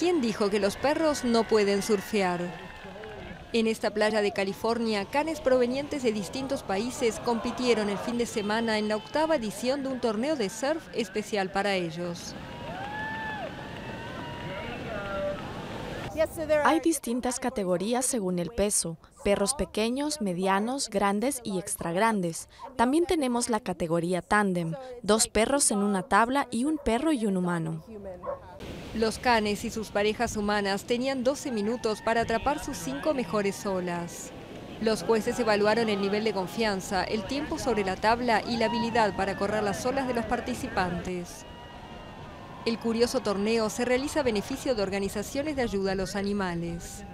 ¿Quién dijo que los perros no pueden surfear? En esta playa de California, canes provenientes de distintos países compitieron el fin de semana en la octava edición de un torneo de surf especial para ellos. Hay distintas categorías según el peso, perros pequeños, medianos, grandes y extra grandes. También tenemos la categoría tándem, dos perros en una tabla y un perro y un humano. Los canes y sus parejas humanas tenían 12 minutos para atrapar sus cinco mejores olas. Los jueces evaluaron el nivel de confianza, el tiempo sobre la tabla y la habilidad para correr las olas de los participantes. El curioso torneo se realiza a beneficio de organizaciones de ayuda a los animales.